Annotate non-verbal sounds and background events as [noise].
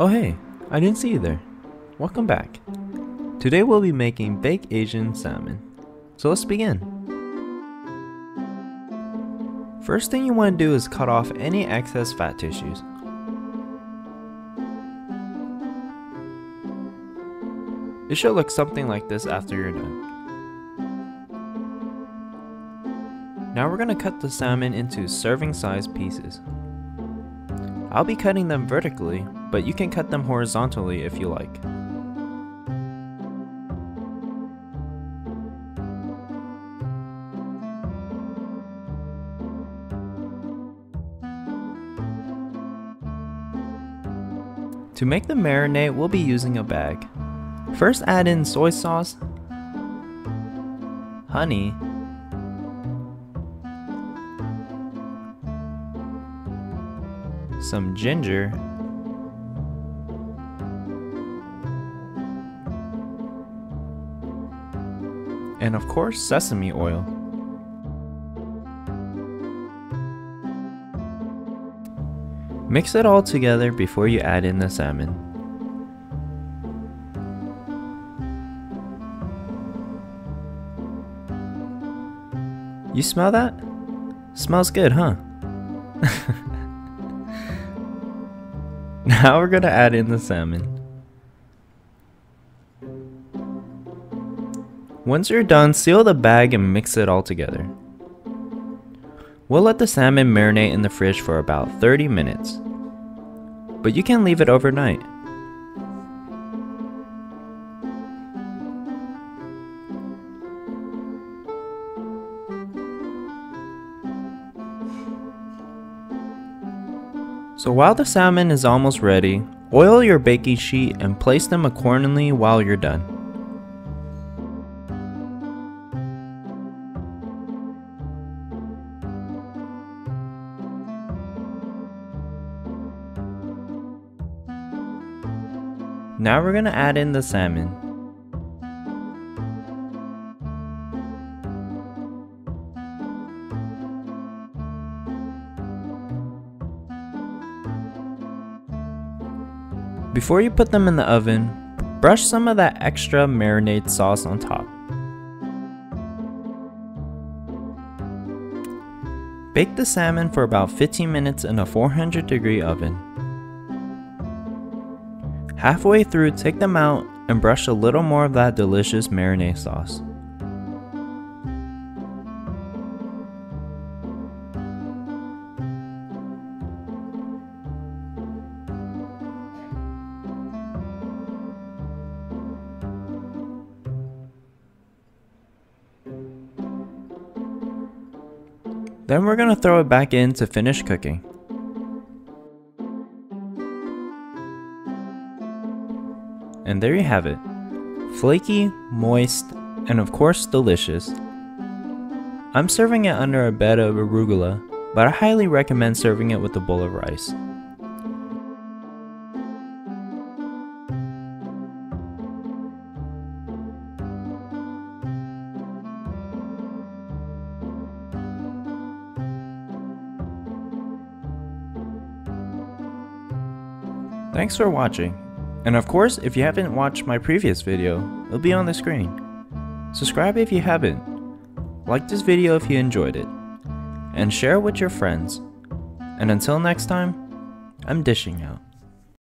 Oh hey, I didn't see you there. Welcome back. Today we'll be making baked Asian salmon. So let's begin. First thing you want to do is cut off any excess fat tissues. It should look something like this after you're done. Now we're going to cut the salmon into serving size pieces. I'll be cutting them vertically, but you can cut them horizontally if you like. To make the marinade, we'll be using a bag. First add in soy sauce, honey, some ginger, and of course sesame oil. Mix it all together before you add in the salmon. You smell that? Smells good, huh? [laughs] now we're gonna add in the salmon. Once you're done, seal the bag and mix it all together. We'll let the salmon marinate in the fridge for about 30 minutes. But you can leave it overnight. So while the salmon is almost ready, oil your baking sheet and place them accordingly while you're done. Now we're gonna add in the salmon. Before you put them in the oven, brush some of that extra marinade sauce on top. Bake the salmon for about 15 minutes in a 400 degree oven. Halfway through, take them out and brush a little more of that delicious marinade sauce. Then we're going to throw it back in to finish cooking. And there you have it. Flaky, moist, and of course delicious. I'm serving it under a bed of arugula, but I highly recommend serving it with a bowl of rice. Thanks for watching. And of course, if you haven't watched my previous video, it'll be on the screen. Subscribe if you haven't. Like this video if you enjoyed it. And share with your friends. And until next time, I'm dishing out.